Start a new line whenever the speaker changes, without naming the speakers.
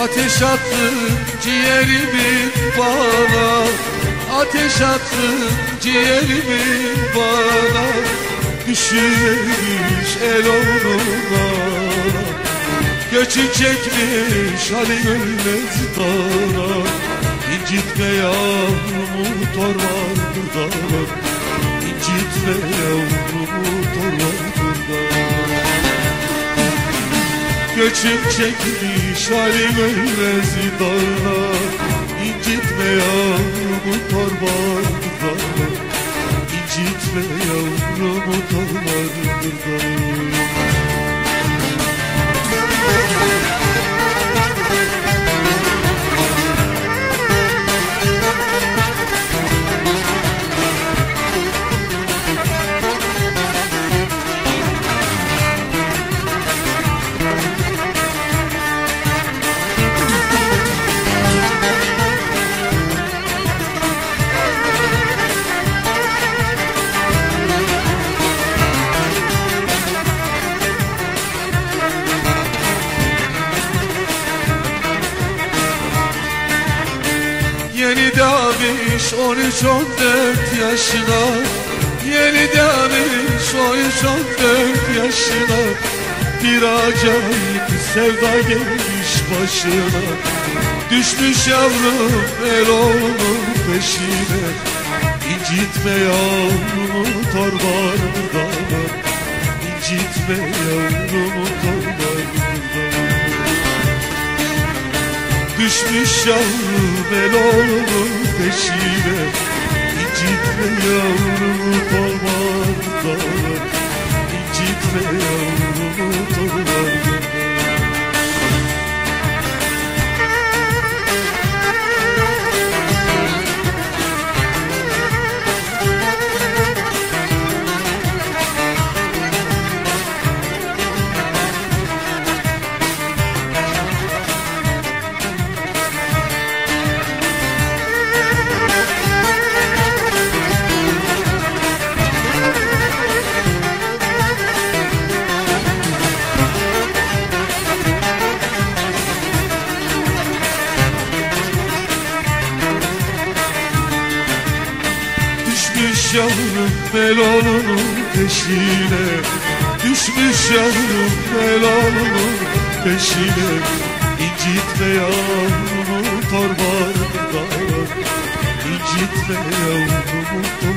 Ateş attı ciğerimi bana. Ateş attı ciğerimi bana. Düşürmüş el oğluna Göçü çekmiş halin ölmez dara İncitme yavrumu torlardır dara İncitme yavrumu dara Göçüp çekmiş halim ölmez dağına İncitme yavrumu torbardır dağına İncitme yavrumu torbardır dağına Yeni damış 13-14 yaşına. Yeni damış 13-14 yaşına. Bir acayip sevda gelmiş başına. Düşmüş yavrum el oğlunun peşine. İncitme yavrumu torbanı dağına İncitme yavrumu torbanı Düşmüş yavrum el oğlunun peşine Düşmüş yavrum Melon'un peşine. Düşmüş yavrum Melon'un peşine. İncitme yavrumu torbarından İncitme yavrumu torbarından